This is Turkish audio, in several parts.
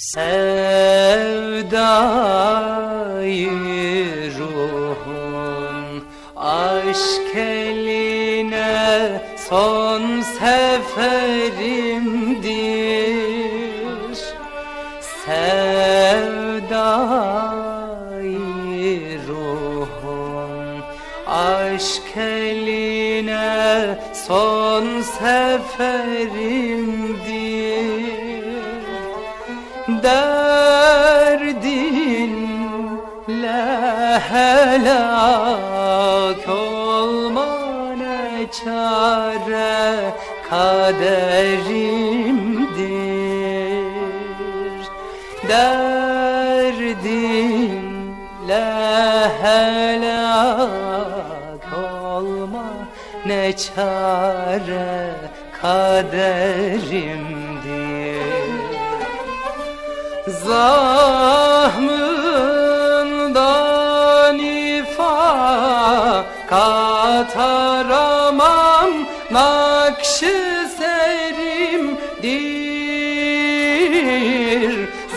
Sevdayı ruhum aşk eline son seferimdir. Sevdayı ruhum aşk eline son seferimdir Derdinle helak olma ne çare kaderimdir. Derdinle helak olma ne çare kaderimdir Zahmından ifakat aramam Nakşı serimdir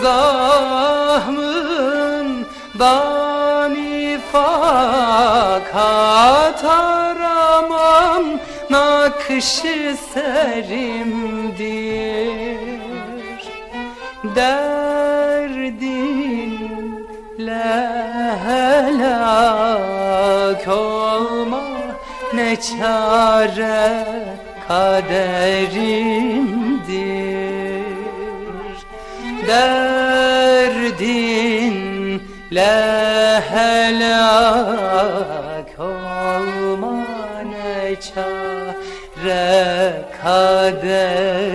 Zahmından ifakat aramam Nakşı serimdir Derdinle uzak ama ne çare kaderimdir. Derdinle helak olma ne çare kaderimdir.